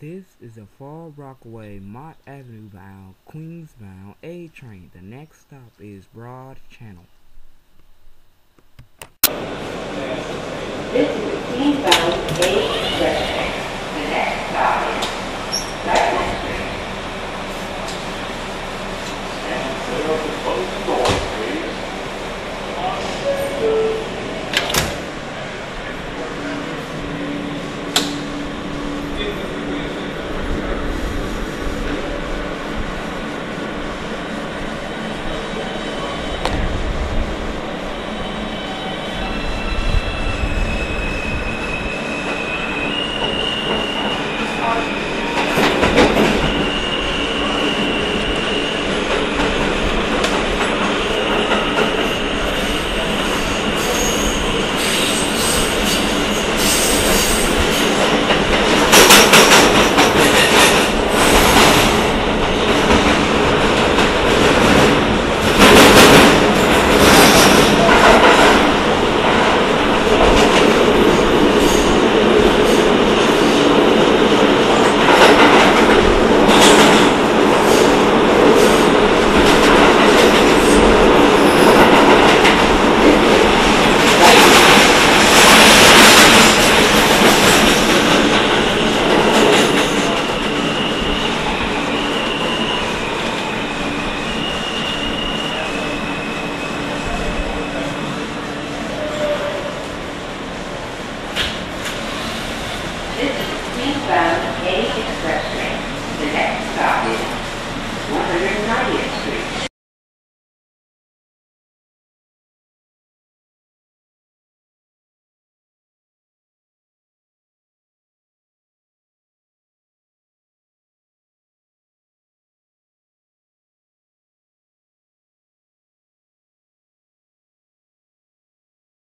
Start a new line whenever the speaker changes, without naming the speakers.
This is a Far Rockaway, Mott Avenue bound, Queensbound A train. The next stop is Broad Channel.
This is a A train.